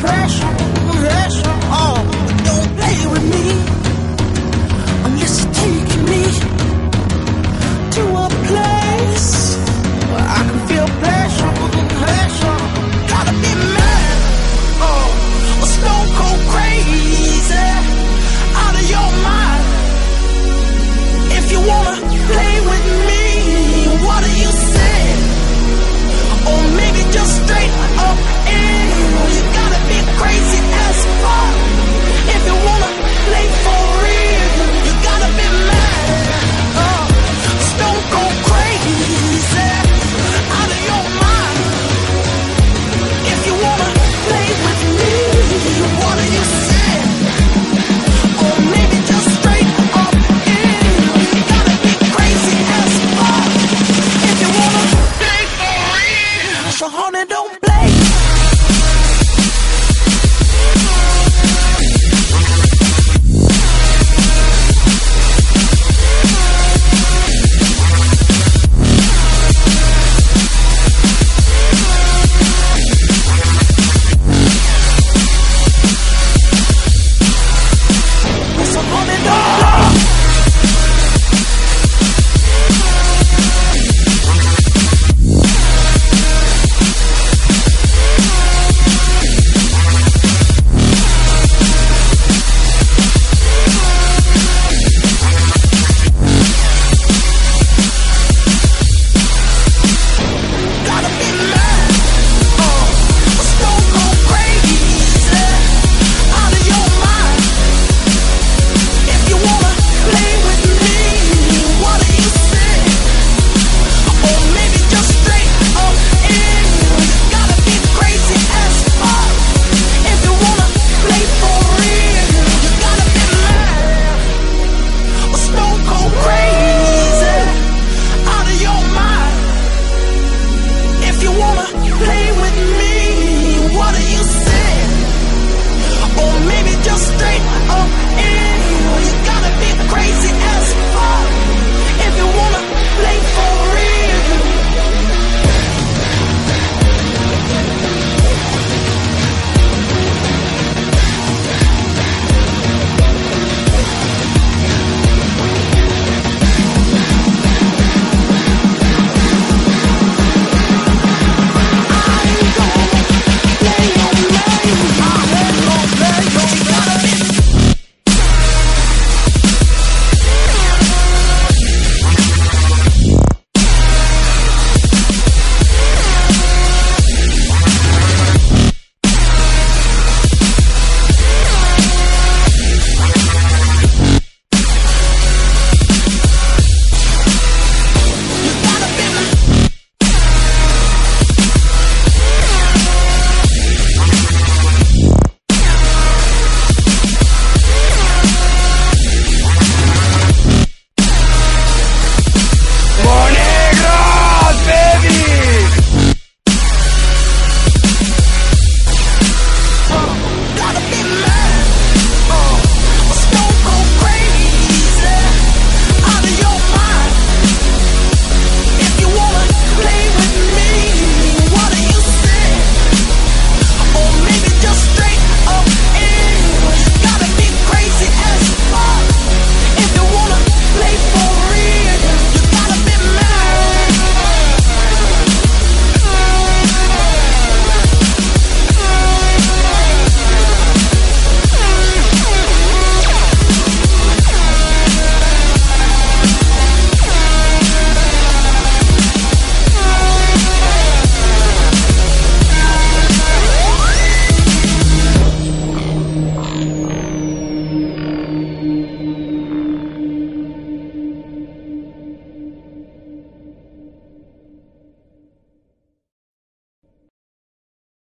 Pressure, pressure, oh, don't play with me.